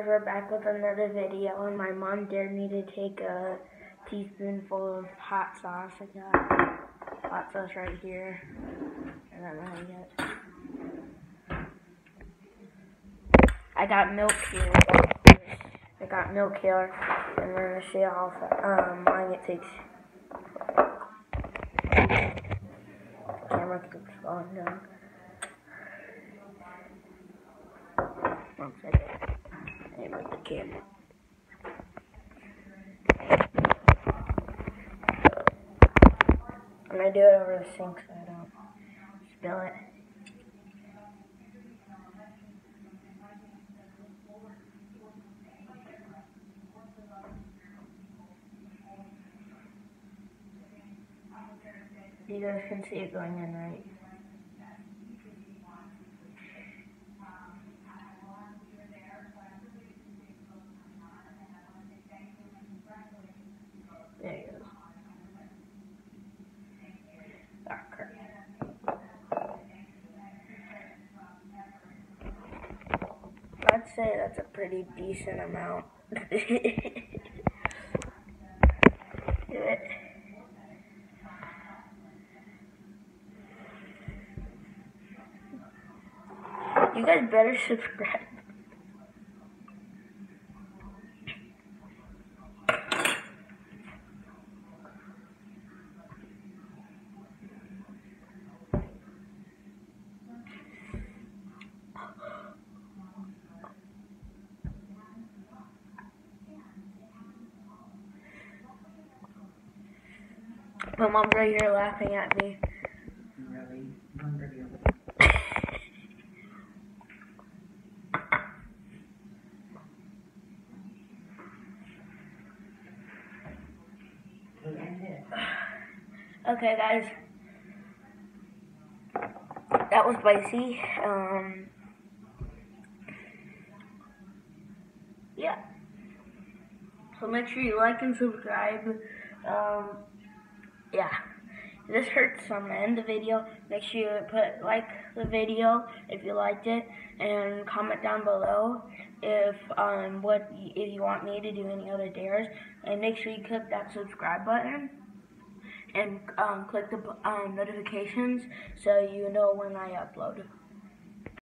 guys, we're back with another video, and my mom dared me to take a teaspoonful of hot sauce. I got hot sauce right here. I don't know how yet. I got milk here. I got milk here, and we're gonna see how um, long it takes. Camera keeps falling down. One second. I move the camera. I'm gonna do it over the sink so I don't spill it. You guys can see it going in, right? Say that's a pretty decent amount. You guys better subscribe. My mom's right here laughing at me. really. Okay, guys. That was spicy. Um, yeah. So make sure you like and subscribe. Um, yeah. This hurts on the end of the video. Make sure you put like the video if you liked it, and comment down below if um what if you want me to do any other dares, and make sure you click that subscribe button and um, click the um, notifications so you know when I upload.